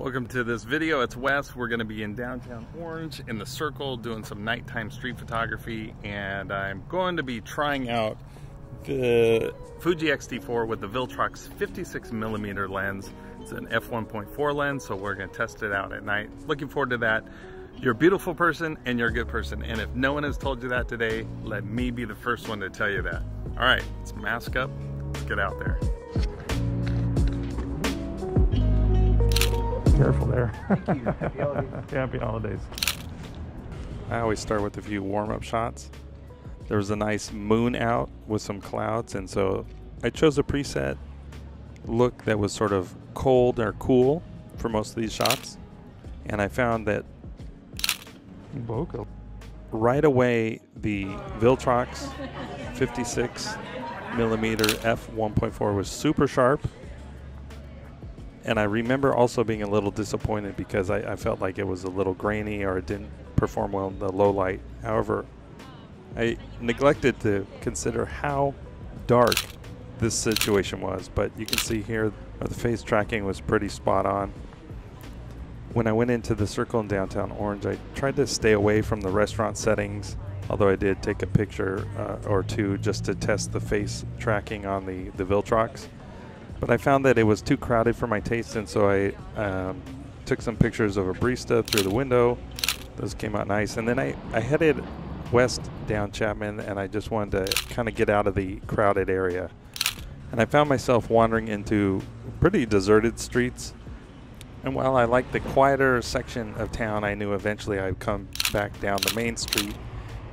Welcome to this video. It's Wes. We're going to be in downtown Orange in the Circle doing some nighttime street photography and I'm going to be trying out the Fuji X-T4 with the Viltrox 56 millimeter lens. It's an f1.4 lens, so we're going to test it out at night. Looking forward to that. You're a beautiful person and you're a good person. And if no one has told you that today, let me be the first one to tell you that. All right, let's mask up. Let's get out there. Careful there. Happy holidays. Happy holidays. I always start with a few warm-up shots. There was a nice moon out with some clouds, and so I chose a preset look that was sort of cold or cool for most of these shots. And I found that right away the Viltrox 56 millimeter f 1.4 was super sharp and I remember also being a little disappointed because I, I, felt like it was a little grainy or it didn't perform well in the low light. However, I neglected to consider how dark this situation was, but you can see here the face tracking was pretty spot on. When I went into the circle in downtown Orange, I tried to stay away from the restaurant settings, although I did take a picture uh, or two just to test the face tracking on the, the Viltrox. But I found that it was too crowded for my taste, and so I um, took some pictures of a barista through the window. Those came out nice. And then I, I headed west down Chapman, and I just wanted to kind of get out of the crowded area. And I found myself wandering into pretty deserted streets. And while I liked the quieter section of town, I knew eventually I'd come back down the main street,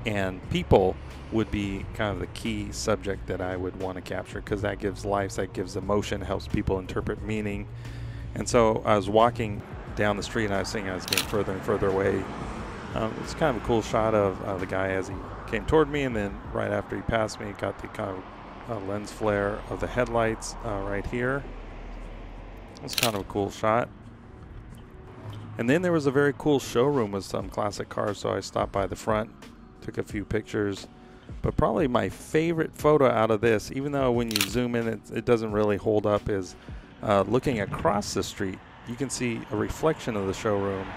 and people would be kind of the key subject that I would want to capture because that gives life, that gives emotion, helps people interpret meaning. And so I was walking down the street and I was seeing I was getting further and further away. Um, it's kind of a cool shot of uh, the guy as he came toward me, and then right after he passed me, got the kind of uh, lens flare of the headlights uh, right here. It's kind of a cool shot. And then there was a very cool showroom with some classic cars, so I stopped by the front, took a few pictures, but probably my favorite photo out of this, even though when you zoom in it, it doesn't really hold up, is uh, looking across the street. You can see a reflection of the showroom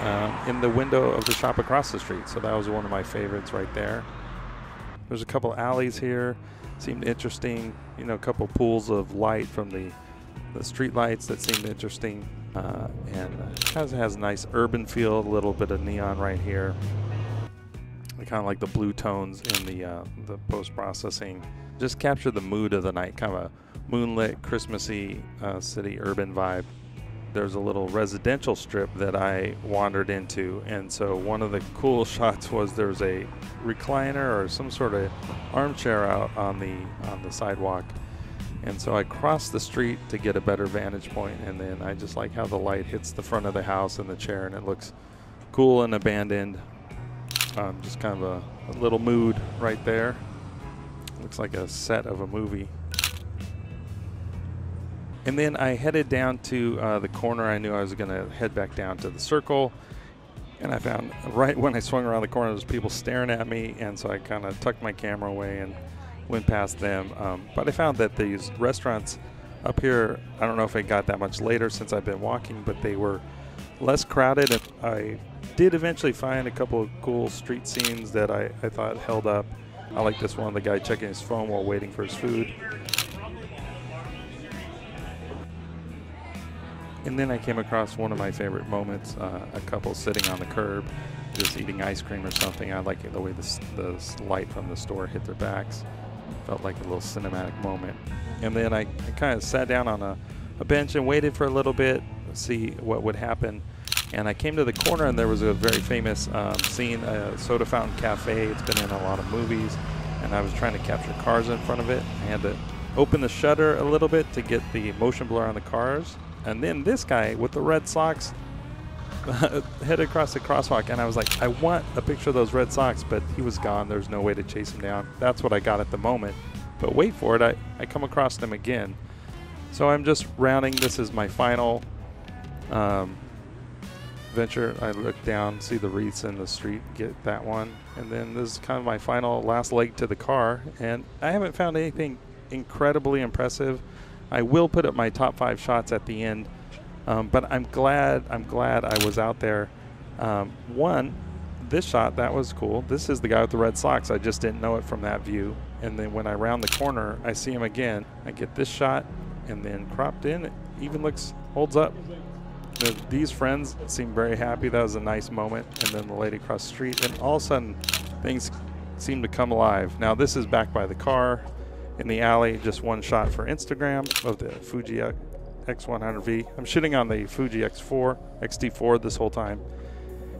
uh, in the window of the shop across the street. So that was one of my favorites right there. There's a couple alleys here. Seemed interesting. You know, a couple pools of light from the the street lights that seemed interesting. Uh, and uh, has, has a nice urban feel, a little bit of neon right here kind of like the blue tones in the uh, the post processing. Just capture the mood of the night, kind of a moonlit, Christmassy uh, city urban vibe. There's a little residential strip that I wandered into, and so one of the cool shots was there was a recliner or some sort of armchair out on the on the sidewalk. And so I crossed the street to get a better vantage point, and then I just like how the light hits the front of the house and the chair, and it looks cool and abandoned. Um, just kind of a, a little mood right there. Looks like a set of a movie. And then I headed down to uh, the corner. I knew I was going to head back down to the circle. And I found right when I swung around the corner, there's people staring at me. And so I kind of tucked my camera away and went past them. Um, but I found that these restaurants up here, I don't know if it got that much later since I've been walking, but they were less crowded. I did eventually find a couple of cool street scenes that I, I thought held up. I like this one, the guy checking his phone while waiting for his food. And then I came across one of my favorite moments, uh, a couple sitting on the curb, just eating ice cream or something. I like the way the, the light from the store hit their backs. Felt like a little cinematic moment. And then I, I kind of sat down on a, a bench and waited for a little bit, to see what would happen. And I came to the corner and there was a very famous um, scene, a soda fountain cafe. It's been in a lot of movies. And I was trying to capture cars in front of it. I had to open the shutter a little bit to get the motion blur on the cars. And then this guy with the red socks headed across the crosswalk. And I was like, I want a picture of those red socks, but he was gone. There's no way to chase him down. That's what I got at the moment. But wait for it, I, I come across them again. So I'm just rounding. This is my final um, venture. I look down, see the wreaths in the street, get that one. And then this is kind of my final last leg to the car. And I haven't found anything incredibly impressive. I will put up my top five shots at the end. Um, but I'm glad I'm glad I was out there. Um, one, this shot that was cool. This is the guy with the red socks. I just didn't know it from that view. And then when I round the corner, I see him again. I get this shot, and then cropped in, it even looks holds up. The, these friends seem very happy. That was a nice moment. And then the lady across the street, and all of a sudden, things seem to come alive. Now this is back by the car in the alley. Just one shot for Instagram of the Fuji X100V. I'm shooting on the Fuji X4, XT4 this whole time.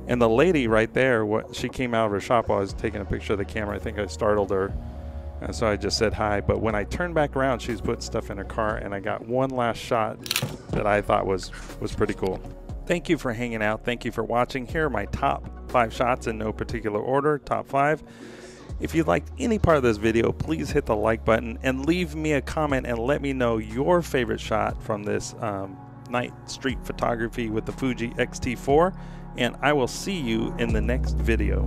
And the lady right there, what she came out of her shop while I was taking a picture of the camera. I think I startled her. And so I just said hi. But when I turned back around, she was putting stuff in her car, and I got one last shot that I thought was was pretty cool. Thank you for hanging out. Thank you for watching. Here are my top five shots in no particular order. Top five. If you liked any part of this video, please hit the like button and leave me a comment and let me know your favorite shot from this um, night street photography with the Fuji X-T4. And I will see you in the next video.